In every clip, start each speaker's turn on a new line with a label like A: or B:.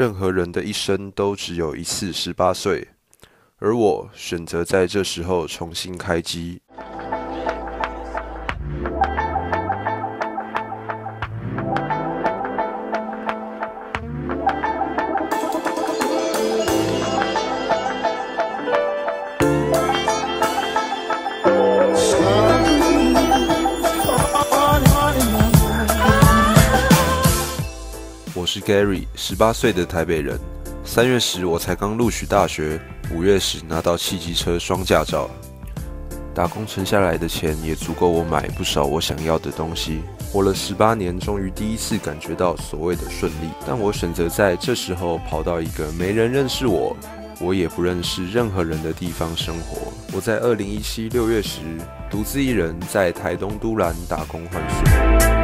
A: 任何人的一生都只有一次十八岁，而我选择在这时候重新开机。Gary，十八岁的台北人。三月时我才刚录取大学，五月时拿到汽机车双驾照。打工存下来的钱也足够我买不少我想要的东西。活了十八年，终于第一次感觉到所谓的顺利。但我选择在这时候跑到一个没人认识我，我也不认识任何人的地方生活。我在二零一七六月时，独自一人在台东都兰打工换宿。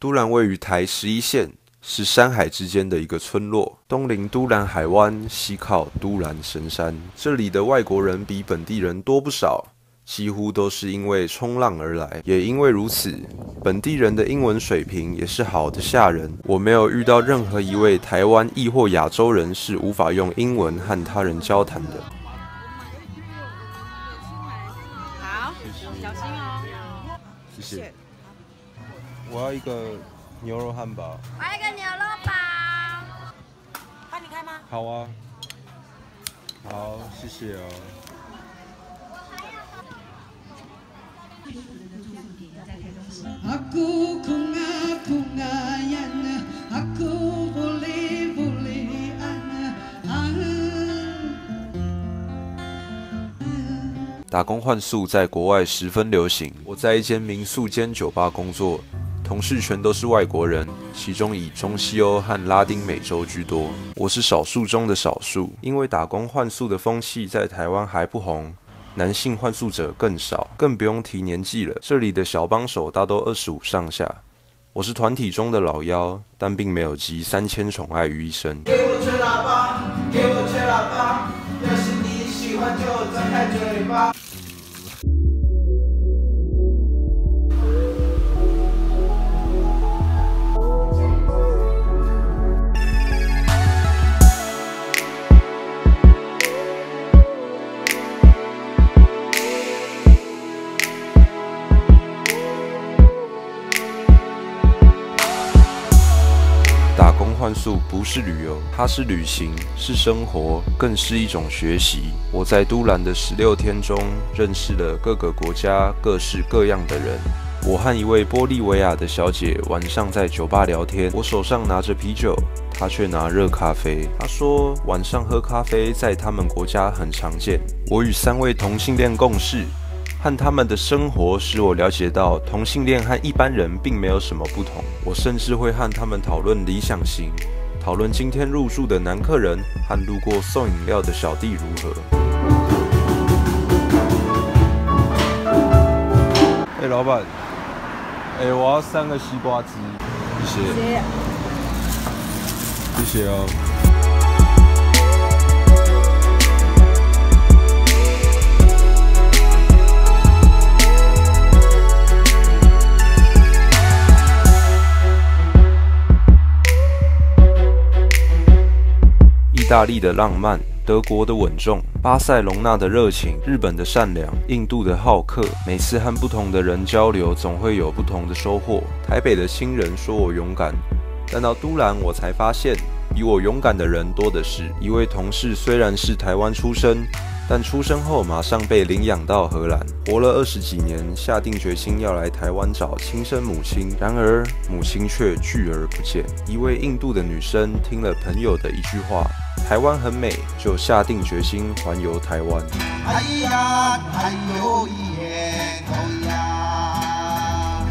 A: 都兰位于台十一线，是山海之间的一个村落，东临都兰海湾，西靠都兰神山。这里的外国人比本地人多不少，几乎都是因为冲浪而来。也因为如此，本地人的英文水平也是好的吓人。我没有遇到任何一位台湾亦或亚洲人是无法用英文和他人交谈的。
B: 好，小心哦。
A: 谢谢。我要一个牛肉汉堡。
B: 我要一个牛肉堡。帮你开吗？
A: 好啊。好，谢谢哦。打工换宿在国外十分流行。我在一间民宿兼酒吧工作。同事全都是外国人，其中以中西欧和拉丁美洲居多。我是少数中的少数，因为打工换宿的风气在台湾还不红，男性换宿者更少，更不用提年纪了。这里的小帮手大都二十五上下。我是团体中的老幺，但并没有集三千宠爱于一身。给我吹喇叭，给我吹喇叭，要是你喜欢就张开嘴巴。换宿不是旅游，它是旅行，是生活，更是一种学习。我在都兰的十六天中，认识了各个国家、各式各样的人。我和一位玻利维亚的小姐晚上在酒吧聊天，我手上拿着啤酒，她却拿热咖啡。她说晚上喝咖啡在他们国家很常见。我与三位同性恋共事。和他们的生活使我了解到，同性恋和一般人并没有什么不同。我甚至会和他们讨论理想型，讨论今天入住的男客人和路过送饮料的小弟如何。哎，老板，哎，我要三个西瓜汁，谢谢，谢谢哦。大利的浪漫，德国的稳重，巴塞隆纳的热情，日本的善良，印度的好客。每次和不同的人交流，总会有不同的收获。台北的亲人说我勇敢，但到都兰我才发现，比我勇敢的人多的是。一位同事虽然是台湾出生。但出生后马上被领养到荷兰，活了二十几年，下定决心要来台湾找亲生母亲。然而母亲却拒而不见。一位印度的女生听了朋友的一句话：“台湾很美”，就下定决心环游台湾。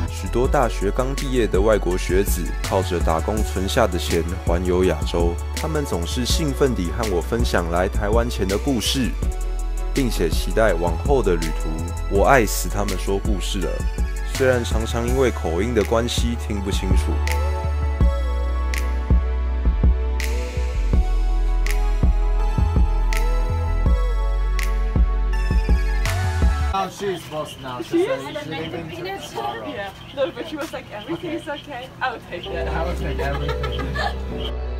A: 许多大学刚毕业的外国学子靠着打工存下的钱环游亚洲，他们总是兴奋地和我分享来台湾前的故事，并且期待往后的旅途。我爱死他们说故事了，虽然常常因为口音的关系听不清楚。
C: She's boss now.
B: She is?
C: you should leave
B: You
C: it
B: know,
C: tomorrow.
B: yeah. No, but she was like, everything's okay. I will take it.
C: I will take everything.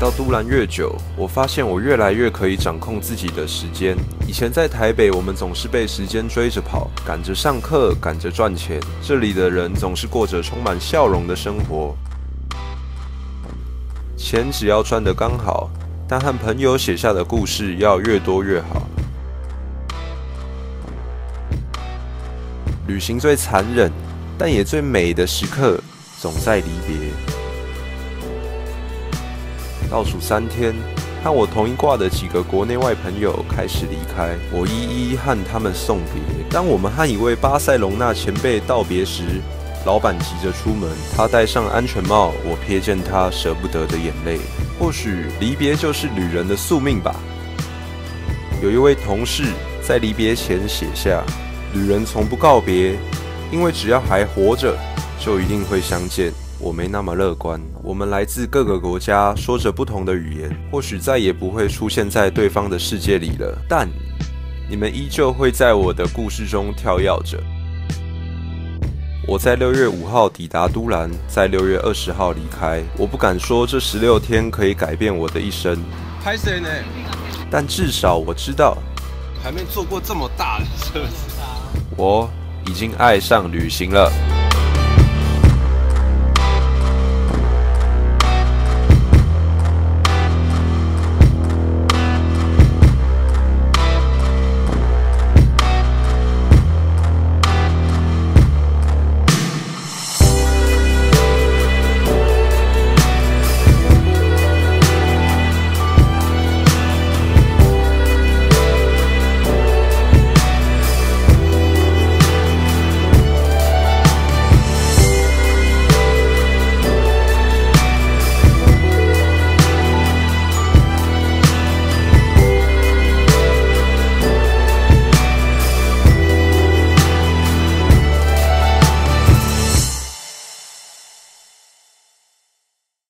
A: 到都兰越久，我发现我越来越可以掌控自己的时间。以前在台北，我们总是被时间追着跑，赶着上课，赶着赚钱。这里的人总是过着充满笑容的生活，钱只要赚得刚好，但和朋友写下的故事要越多越好。旅行最残忍，但也最美的时刻，总在离别。倒数三天，和我同一挂的几个国内外朋友开始离开，我一一和他们送别。当我们和一位巴塞隆纳前辈道别时，老板急着出门，他戴上安全帽，我瞥见他舍不得的眼泪。或许离别就是旅人的宿命吧。有一位同事在离别前写下：“旅人从不告别，因为只要还活着，就一定会相见。”我没那么乐观。我们来自各个国家，说着不同的语言，或许再也不会出现在对方的世界里了。但你们依旧会在我的故事中跳跃着。我在六月五号抵达都兰，在六月二十号离开。我不敢说这十六天可以改变我的一生，
D: 拍谁呢？
A: 但至少我知道，
D: 还没坐过这么大的车子。
A: 我已经爱上旅行了。